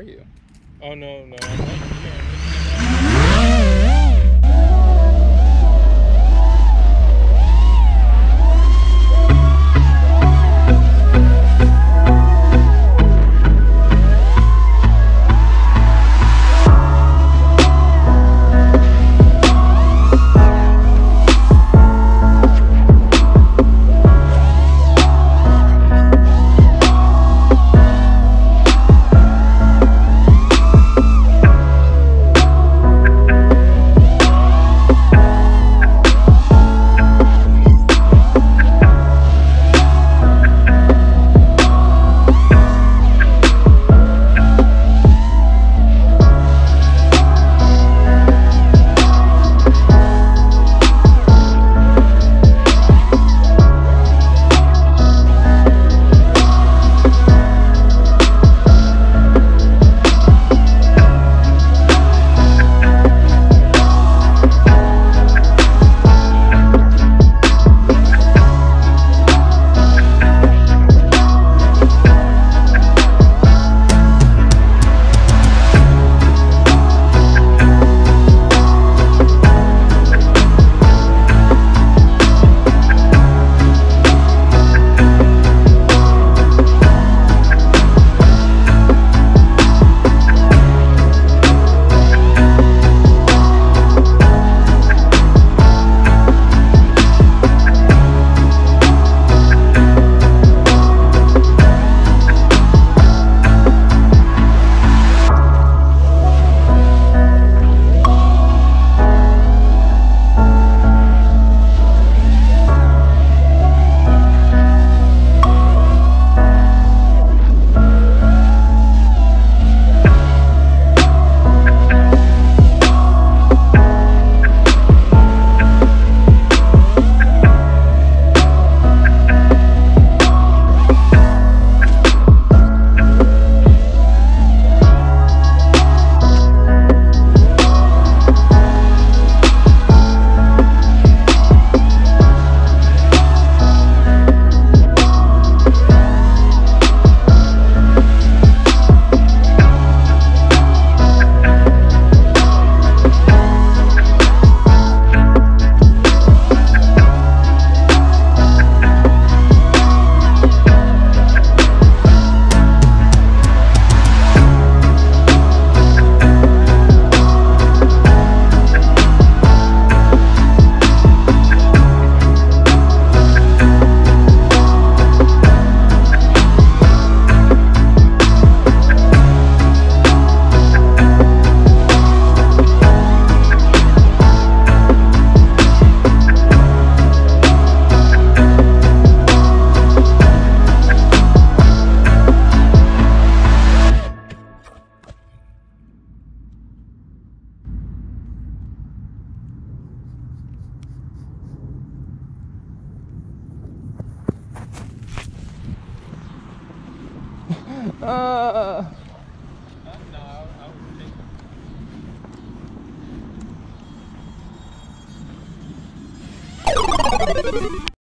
are you? Oh no, no. Uh,